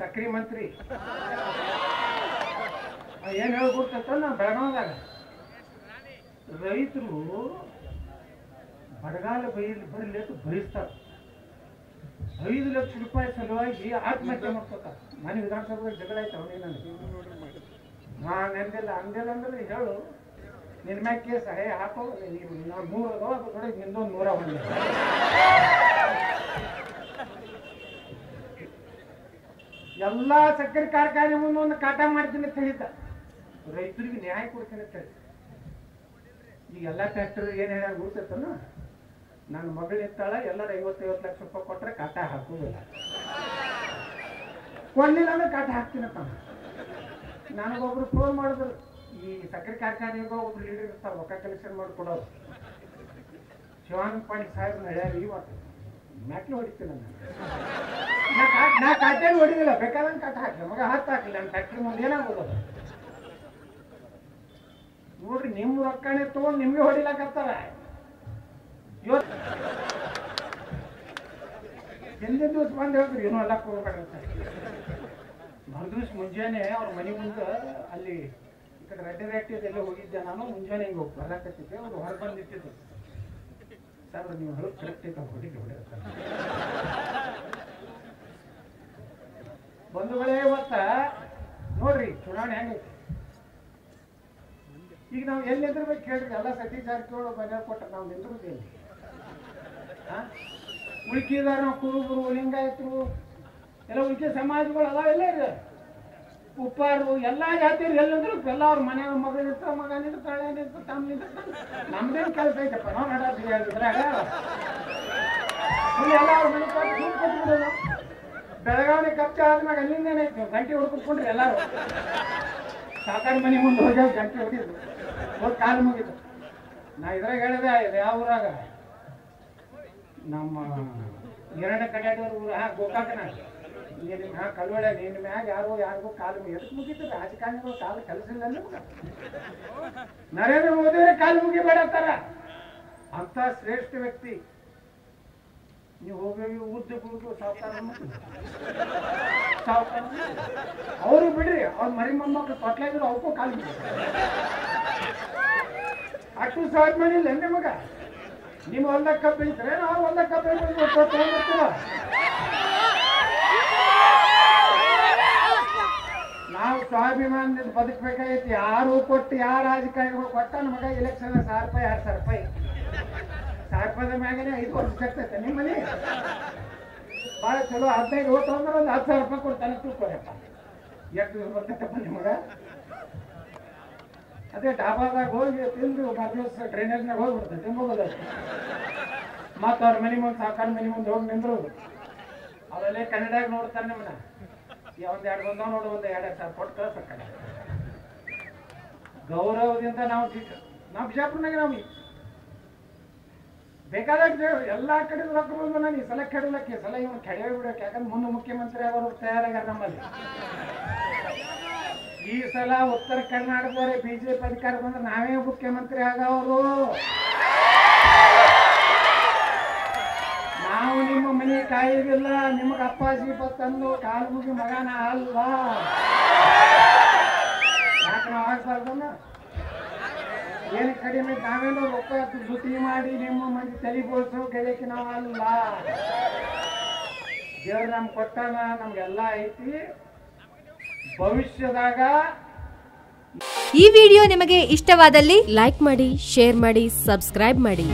ಸಕ್ರಿ ಮಂತ್ರಿ. ಏನು ಹೇಳ್ಬಿಡ್ತ ನಾ ಬೆಳಗಾವದಾಗ. ರೈತರು ಬಡಗಾಲ ಬೈಲಿ ಬರಲಿ ಅಂತ ಭರಿಸ್ತಾರ ಐದು ಲಕ್ಷ ರೂಪಾಯಿ ಸಲುವಾಗಿ ಆತ್ಮಹತ್ಯೆ ಮಾಡ್ಕೋತಾರ. ಮನೆ ವಿಧಾನಸಭೆದಾಗ ಜಗಳ ಆಯ್ತು ಅವನಿಗೆ ನನಗೆ. ನಾ ನೆಂದಿಲ್ಲ ಅಂದಿಲ್ಲ ಅಂದ್ರೆ ಹೇಳು ನಿನ್ನ ಮ್ಯಾಗ ಕೇಸ್ ಹೇ ಹಾಕೋ, ನೀವು ನೂರ ಅದಾವ ಅದು ನಿಂದೊಂದು ನೂರ ಒಂದು. ಎಲ್ಲ ಸಕ್ಕರೆ ಕಾರ್ಖಾನೆ ಮುಂದೆ ಒಂದು ಕಾಟ ಮಾಡ್ತೀನಿ ಅಂತ ಹೇಳಿದ್ದ. ರೈತರಿಗೆ ನ್ಯಾಯ ಕೊಡ್ತೀನಿ ಅಂತ ಹೇಳಿದ್ದ. ಈಗ ಎಲ್ಲ ಟ್ರ್ಯಾಕ್ಟರ್ ಏನು ಹೇಳ ಗುರ್ತೈತಲ್ಲ ನನ್ನ ಮಗಳು ಇರ್ತಾಳ ಎಲ್ಲರೂ ಐವತ್ತೈವತ್ತು ಲಕ್ಷ ರೂಪಾಯಿ ಕೊಟ್ರೆ ಕಾಟ ಹಾಕುವುದಿಲ್ಲ. ಕೊಡ್ಲಿಲ್ಲ ಅಂದ್ರೆ ಕಾಟ ಹಾಕ್ತೀನಪ್ಪ ನನಗೊಬ್ರು ಫೋನ್ ಮಾಡಿದ್ರು, ಈ ಸಕ್ಕರೆ ಕಾರ್ಖಾನೆಗೆ ಒಬ್ರು ಲೀಡರ್ ಇರ್ತಾರೆ ರೊಕ್ಕ ಕಲೆಕ್ಷನ್ ಮಾಡಿ ಕೊಡೋರು ಶಿವಾನಂದ ಪಾಂಡೆ ಸಾಹೇಬ್ನ ಹೇಳ್ಯಾರ ಇವತ್ತು ಮ್ಯಾಕ್ಲು ಹೊಡಿತೀನಿ ನಾನು ನಾ ಕಾಟೇನು ಹೊಡಿದಿಲ್ಲ ಬೇಕಾದಂಗೆ ಕಾಟ ಹಾಕಿ ಮಗ ಹತ್ತು ಹಾಕಲಿ. ನನ್ನ ಫ್ಯಾಕ್ಟ್ರಿ ಮುಂದೆ ಏನಾಗೋದು? ನೋಡ್ರಿ, ನಿಮ್ಮ ರೊಕ್ಕನೇ ತಗೊಂಡು ನಿಮ್ಗೆ ಹೊಡಿಲಾಕತ್ತಾರ ಇವತ್ತು ದಿವಸ ಬಂದು ಹೇಳ್ರಿ ಏನೂ ಎಲ್ಲ ಮರು ಮರುದಿವ್ಸ ಮುಂಜಾನೆ ಅವ್ರ ಮನೆ ಮುಂದೆ ಅಲ್ಲಿ ಈ ಕಡೆ ರೆಡ್ಡಿ ರೆಟ್ಟಿ ಎಲ್ಲ ಹೋಗಿದ್ದೆ ನಾನು. ಮುಂಜಾನೆ ಹಿಂಗೆ ಹೋಗಿ ಬರ್ಲಾಕತ್ತಿದ್ದೆ. ಅವ್ರು ಹೊರಗೆ ಬಂದು ನಿಂತಿದ್ದು ಸರ್ ನೀವು ಹೇಳೋದು ಕರೆಕ್ಟ್ ಹೊಡಿ ಬಂಧುಗಳೇ, ಇವತ್ತ ನೋಡ್ರಿ, ಚುನಾವಣೆ ಹೆಂಗೈತಿ? ಈಗ ನಾವು ಎಲ್ಲಿ ನಿಂದಿರ್ಬೇಕು ಹೇಳ್ರಿ, ಎಲ್ಲ ಸತೀಶ್ ಜಾರಕಿಹೊಳಿ ಮನೆ ಕೊಟ್ಟ ನಾವು ನಿಂದಿರುದಿಲ್ಲ ಉಳ್ಕಿದಾರ ನಾವು ಕುರುಬರು, ಲಿಂಗಾಯತರು, ಎಲ್ಲ ಉಳ್ಕೆ ಸಮಾಜಗಳು ಅದಾವ ಎಲ್ಲ ಇದೆ ಉಪ್ಪಾರು, ಎಲ್ಲ ಜಾತಿಯರು ಎಲ್ಲಂದ್ರು ಎಲ್ಲ ಅವ್ರ ಮನೆ ಮಗಳು ಇರ್ತಾವ ಮಗ ಇರ್ತಾಳೆ ನಿಂತಿರ್ತಾಳೆ ತಮ್ಮ ನಿಂತಿರ್ತಾಳೆ. ನಮ್ದೇನ್ ಕೆಲಸ ಐತಪ್ಪ, ನಾವು ನಡಾತೀವಿ ಇಲ್ಲಿ ಎಲ್ಲ ಅವ್ರ ಮನೆ ಕೊಟ್ಬಿಡೋದು. ಆದ್ಮ್ಯಾಗ ಅಲ್ಲಿಂದ ಏನೈತಿ ಗಂಟೆ ಹೊಡ್ಕೊಂಡ್ರಿ ಎಲ್ಲಾರು. ಸಾಕಾರ ಮನೆ ಮುಂದೆ ಹೋಗಿ ಗಂಟೆ ಹೊಡಿದ್ರು ಹೋಗಿ ಕಾಲು ಮುಗಿದ್ರು ನಾ ಇದ್ರಾಗ ಹೇಳಿದೆ ಯಾವ ಊರಾಗ? ನಮ್ಮ ಎರಡನೇ ಕಡೆ ಊರು ಗೋಕಾಕನ ನೀನು ಹಾ ಕಲ್ವಳೆ ನಿನ್ನ ಮ್ಯಾಗ ಯಾರು ಯಾರಿಗೂ ಕಾಲು ಎದಕ್ ಮುಗಿತು? ರಾಜಕಾರಣಿಗಳು ಕಾಲು ಕೆಲಸಿಲ್ಲ ನರೇಂದ್ರ ಮೋದಿ ಕಾಲು ಮುಗಿಬೇಡತ್ತಾರ ಅಂತ ಶ್ರೇಷ್ಠ ವ್ಯಕ್ತಿ. ನೀವು ಹೋಗಿ ಉದ್ದ ಕುಳಿತು ಸಾವುಕಾರ ಅವರು ಬಿಡ್ರಿ, ಅವ್ರ ಮರಿ ಮೊಮ್ಮಕ್ಳು ತೊಟ್ಲಾಗಿದ್ರು ಅವಕ್ಕೂ ಕಾಲು ಮುಗಿ ಅಷ್ಟು ಸಾವಿರ ಮನೆ ಇಲ್ಲ ನಿಮಗ? ಹೊಲ್ದಾಗ ಕಬ್ಬು ಬೆಳಿತಾರೆ ನಾವು ಹೊಲ್ದಾಗ ಕಬ್ಬು ಬೆಳಿತೀವಿ ನಾವು ಸ್ವಾಭಿಮಾನದಿಂದ ಬದುಕಬೇಕಾಗೈತಿ ಯಾರು ಕೊಟ್ಟು ಯಾರು ರಾಜಕಾರಣಿಗಳು ಕೊಟ್ಟ ನಮಗ ಎಲೆಕ್ಷನ್ ಸಾವಿರ ರೂಪಾಯಿ, ಎರಡು ಸಾವಿರ ರೂಪಾಯಿ. ಸಾವಿರ ರೂಪಾಯಿ ಮ್ಯಾಗನೇ ಐದು ವರ್ಷ ಸಿಗ್ತೈತೆ ನಿಮ್ಮ ಮನೆ ಭಾಳ ಚಲೋ. ಹದಿನೈದು ಓಟ್ ಅಂದ್ರೆ ಒಂದು ಹತ್ತು ಸಾವಿರ ರೂಪಾಯಿ ಕೊಡ್ತಾನೆ ತಿಳ್ಕೊರಪ್ಪ ಎಷ್ಟು ದಿವಸ ಬರ್ತೈತಪ್ಪ ನಿಮಗ ಅದೇ ಡಾಬಾದಾಗ ಹೋಗಿ ತಿಂದು ಮರು ದಿವಸ ಡ್ರೈನೇಜ್ನಾಗ ಹೋಗ್ಬಿಡ್ತೈತೆ ತಿನ್ಬೋದಲ್ಲ ಮತ್ತವ್ರ ಅವ್ರ ಮನೆ ಮುಂದೆ ಸಾಕಾರ ಮನಿ ಮುಂದೆ ಹೋಗಿ ನಿಂದ್ರೋದು. ಅವರಲ್ಲೇ ಕನ್ನಡಾಗ ನೋಡ್ತಾರೆ ನಿಮ್ಮನ್ನ. ಒಂದು ಎರಡು ಬಂದ ನೋಡು, ಒಂದು ಎರಡು ಸಾವಿರ ಕೊಟ್ಟು ಕಳ್ಸಕ್ಕ ಗೌರವದಿಂದ ನಾವು ನಾವು ಬಿಜಾಪುರ್ನಾಗ ನಾವು ಬೇಕಾದಾಗ ಎಲ್ಲಾ ಕಡೆ ರೊಕ್ಕ ನಾನು ಈ ಸಲ ಕೆಡಲಕ್ಕೆ ಸಲ ಇವನು ಕೆಡವೇ ಬಿಡಕ್ಕೆ, ಯಾಕಂದ್ರೆ ಮುಂದೆ ಮುಖ್ಯಮಂತ್ರಿ ಅವರು ತಯಾರಾಗ್ಯಾರ ನಮ್ಮಲ್ಲಿ. ಈ ಸಲ ಉತ್ತರ ಕರ್ನಾಟಕದವರೇ, ಬಿಜೆಪಿ ಅಧಿಕಾರ ಬಂದ್ರೆ ನಾವೇ ಮುಖ್ಯಮಂತ್ರಿ ಆಗವರು. ಕಾಯಿದಿಲ್ಲ ನಿಮಗೆ ಅಪ್ಪಾಜಿ ತಂದು ಕಾಲು ಮುಗಿ ಮಗನ ಅಲ್ಲ ಯಾಕೆ ನಾವು ಆಗ್ಬಾರ್ದನ್ನ ಏನು ಕಡಿಮೆ? ನಾವೇನೋ ರೊಕ್ಕ ದುತಿ ಮಾಡಿ ನಿಮ್ಮ ಮಂದಿ ತಲೆ ಬೋಳ್ಸೋ ಕೆಳಕ್ಕೆ ನಾವು ಅಲ್ಲ ದೇವ್ರು ನಮ್ಗೆ ಕೊಟ್ಟಾನ, ನಮ್ಗೆಲ್ಲ ಐತಿ. ಭವಿಷ್ಯದಾಗ ಈ ವಿಡಿಯೋ ನಿಮಗೆ ಇಷ್ಟವಾದಲ್ಲಿ ಲೈಕ್ ಮಾಡಿ, ಶೇರ್ ಮಾಡಿ, ಸಬ್ಸ್ಕ್ರೈಬ್ ಮಾಡಿ.